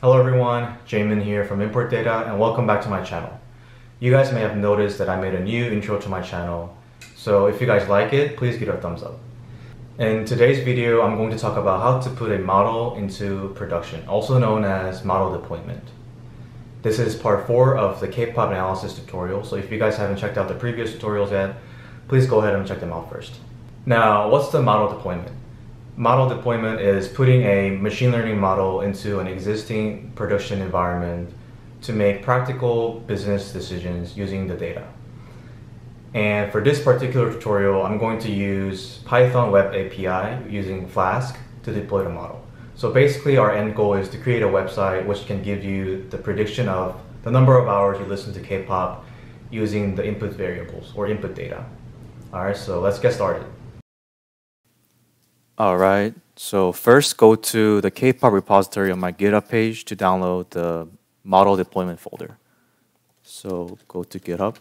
Hello everyone, Jaemin here from Import Data and welcome back to my channel. You guys may have noticed that I made a new intro to my channel, so if you guys like it, please give it a thumbs up. In today's video, I'm going to talk about how to put a model into production, also known as model deployment. This is part 4 of the K-pop analysis tutorial, so if you guys haven't checked out the previous tutorials yet, please go ahead and check them out first. Now, what's the model deployment? Model deployment is putting a machine learning model into an existing production environment to make practical business decisions using the data. And for this particular tutorial, I'm going to use Python Web API using Flask to deploy the model. So basically our end goal is to create a website which can give you the prediction of the number of hours you listen to K-pop using the input variables or input data. All right, so let's get started. All right. So first go to the K-pop repository on my GitHub page to download the model deployment folder. So go to GitHub.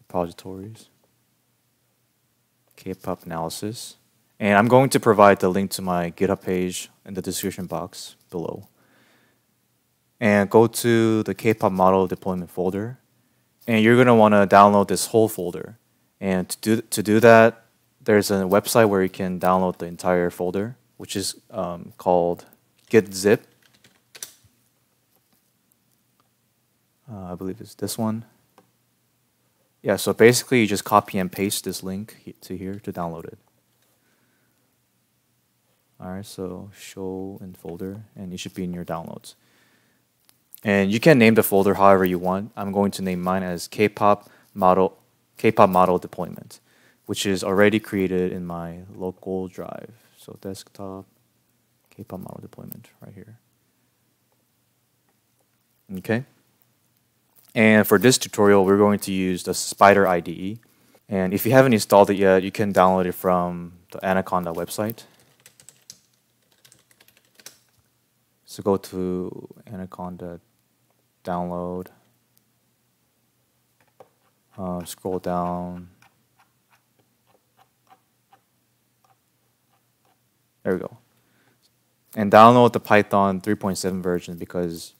Repositories. K-pop analysis. And I'm going to provide the link to my GitHub page in the description box below. And go to the K-pop model deployment folder and you're going to want to download this whole folder. And to do, to do that, there's a website where you can download the entire folder, which is um, called GitZip. Uh, I believe it's this one. Yeah, so basically you just copy and paste this link to here to download it. All right, so show in folder, and it should be in your downloads. And you can name the folder however you want. I'm going to name mine as K-pop model K-pop model deployment, which is already created in my local drive. So desktop K-pop model deployment right here. Okay. And for this tutorial, we're going to use the Spyder IDE. And if you haven't installed it yet, you can download it from the Anaconda website. So go to Anaconda download. Um, scroll down. There we go. And download the Python 3.7 version because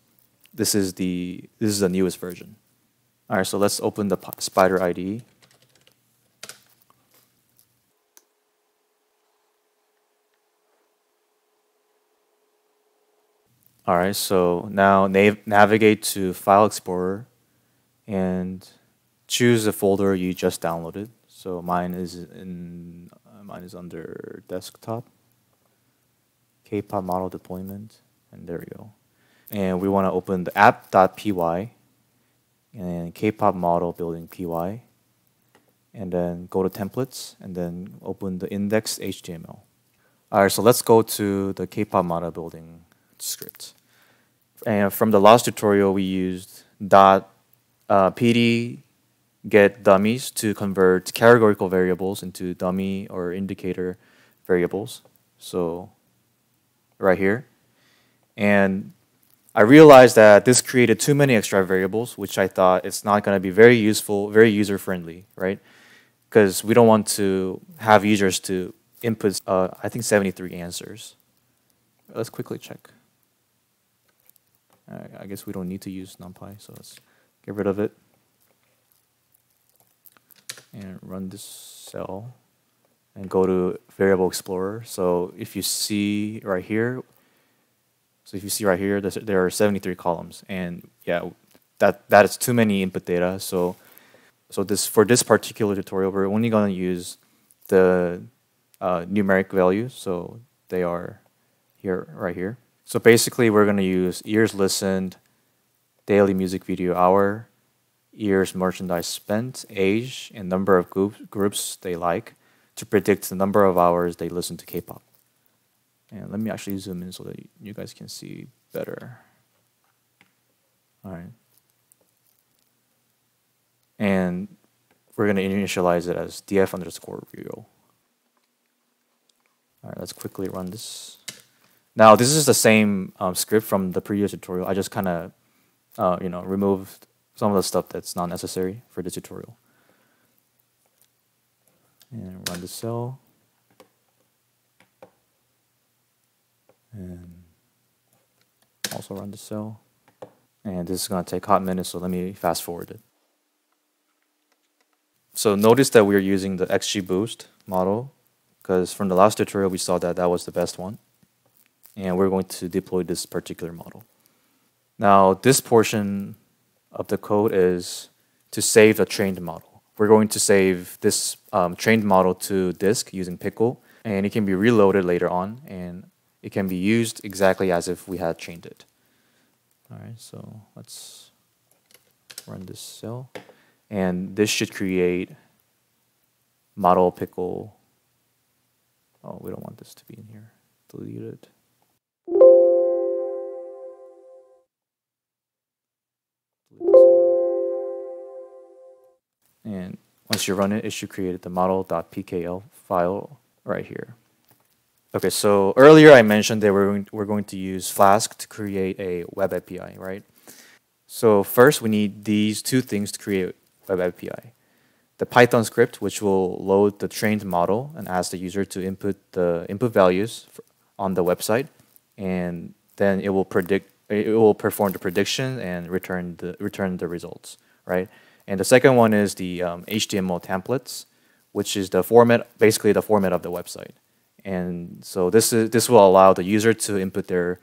this is the this is the newest version. All right, so let's open the Spyder IDE. All right, so now nav navigate to File Explorer and choose the folder you just downloaded. So mine is in uh, mine is under desktop, K-pop model deployment, and there we go. And we want to open the app.py and K-pop model building py, and then go to templates and then open the index.html. All right, so let's go to the K-pop model building script. And from the last tutorial, we used dot uh, pd get dummies to convert categorical variables into dummy or indicator variables. So right here. And I realized that this created too many extra variables, which I thought it's not going to be very useful, very user friendly, right? Because we don't want to have users to input, uh, I think 73 answers. Let's quickly check. I guess we don't need to use NumPy, so let's get rid of it. And run this cell and go to Variable Explorer. So if you see right here, so if you see right here, there are 73 columns. And yeah, that, that is too many input data. So, so this for this particular tutorial, we're only going to use the uh, numeric values. So they are here, right here. So basically, we're going to use ears listened, daily music video hour, ears merchandise spent, age, and number of group, groups they like to predict the number of hours they listen to K-pop. And let me actually zoom in so that you guys can see better. All right. And we're going to initialize it as df underscore real. All right, let's quickly run this. Now, this is the same um, script from the previous tutorial. I just kind of, uh, you know, removed some of the stuff that's not necessary for the tutorial. And run the cell. and also run the cell. And this is going to take hot minutes, so let me fast forward it. So notice that we're using the XGBoost model because from the last tutorial we saw that that was the best one. And we're going to deploy this particular model. Now this portion of the code is to save a trained model. We're going to save this um, trained model to disk using pickle and it can be reloaded later on and it can be used exactly as if we had trained it. All right, so let's run this cell. And this should create model pickle. Oh, we don't want this to be in here. Delete it. And once you run it, it should create the model.pkl file right here. Okay, so earlier I mentioned that we're going, we're going to use Flask to create a web API, right? So first we need these two things to create web API. The Python script, which will load the trained model and ask the user to input the input values on the website, and then it will predict, it will perform the prediction and return the return the results, right? And the second one is the um, HTML templates, which is the format, basically the format of the website. And so this, is, this will allow the user to input their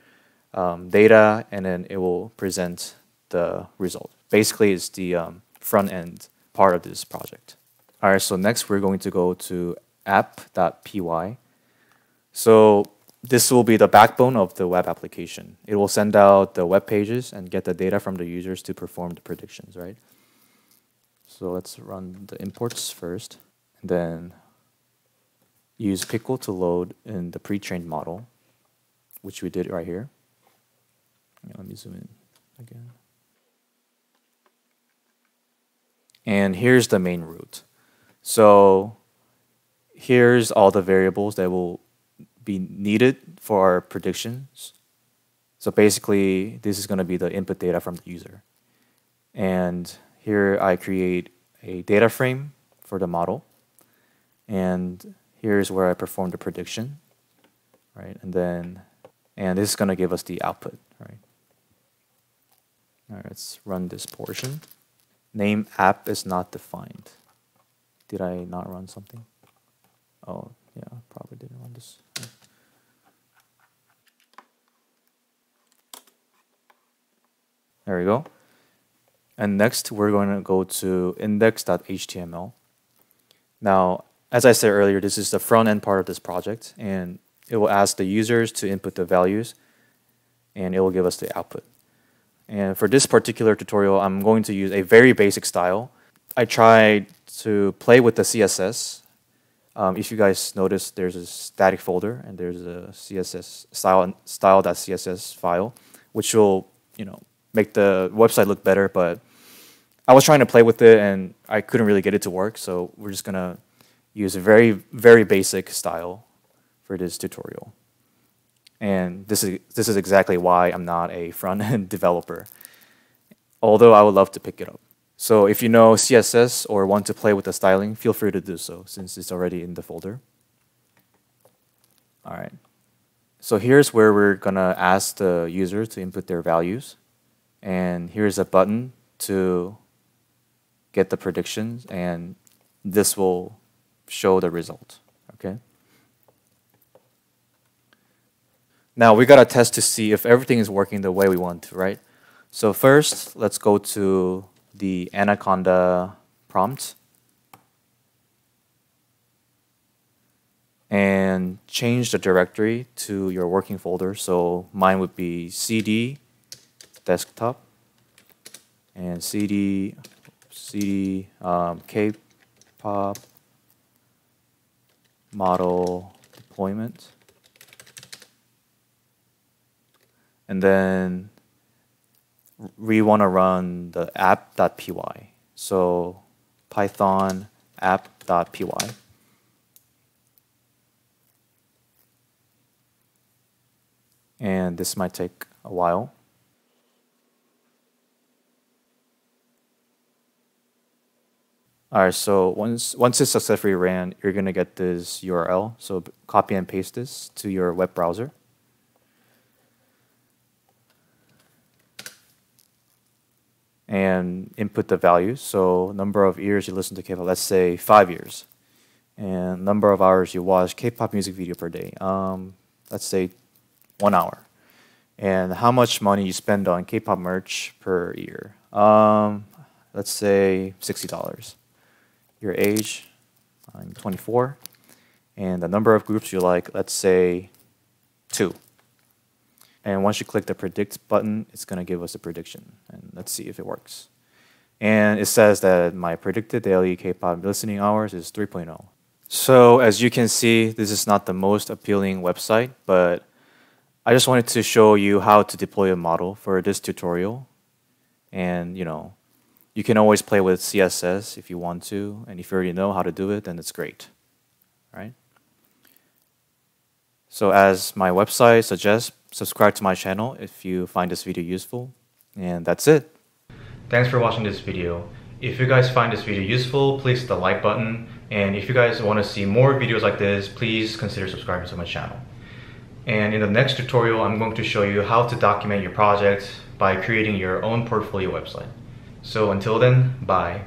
um, data and then it will present the result. Basically, it's the um, front end part of this project. All right, so next we're going to go to app.py. So this will be the backbone of the web application. It will send out the web pages and get the data from the users to perform the predictions, right? So let's run the imports first, and then use Pickle to load in the pre-trained model, which we did right here. let me zoom in again. And here's the main route. So here's all the variables that will be needed for our predictions. So basically, this is going to be the input data from the user. And here I create a data frame for the model. And here's where I perform the prediction, right? And then, and this is going to give us the output, right? All right, let's run this portion. Name app is not defined. Did I not run something? Oh, yeah, probably didn't run this. There we go. And next, we're going to go to index.html. Now, as I said earlier, this is the front end part of this project, and it will ask the users to input the values, and it will give us the output. And for this particular tutorial, I'm going to use a very basic style. I tried to play with the CSS. Um, if you guys notice, there's a static folder and there's a CSS style style.css file, which will you know make the website look better. But I was trying to play with it and I couldn't really get it to work, so we're just gonna use a very, very basic style for this tutorial. And this is, this is exactly why I'm not a front-end developer, although I would love to pick it up. So if you know CSS or want to play with the styling, feel free to do so since it's already in the folder. All right. So here's where we're going to ask the user to input their values. And here's a button to get the predictions, and this will show the result. Okay. Now we got to test to see if everything is working the way we want to, right? So first, let's go to the Anaconda prompt and change the directory to your working folder. So mine would be CD desktop and CD CD um, K-pop model deployment. And then we want to run the app.py. So Python app.py. And this might take a while. All right, so once, once it's successfully ran, you're gonna get this URL. So copy and paste this to your web browser. and input the values. So number of years you listen to K-pop, let's say five years. And number of hours you watch K-pop music video per day, um, let's say one hour. And how much money you spend on K-pop merch per year, um, let's say $60. Your age, I'm 24, and the number of groups you like, let's say two. And once you click the predict button, it's going to give us a prediction. And let's see if it works. And it says that my predicted daily K-pop listening hours is 3.0. So as you can see, this is not the most appealing website, but I just wanted to show you how to deploy a model for this tutorial. And you know, you can always play with CSS if you want to, and if you already know how to do it, then it's great, right? So as my website suggests, subscribe to my channel if you find this video useful. And that's it. Thanks for watching this video. If you guys find this video useful, please hit the like button. And if you guys want to see more videos like this, please consider subscribing to my channel. And in the next tutorial, I'm going to show you how to document your project by creating your own portfolio website. So until then, bye.